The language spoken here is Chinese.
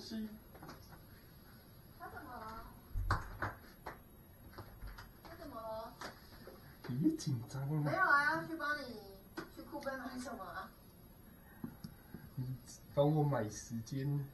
西。他怎么了？他怎么了？别紧张了。没有啊，要去帮你去库班买什么啊？你帮我买时间。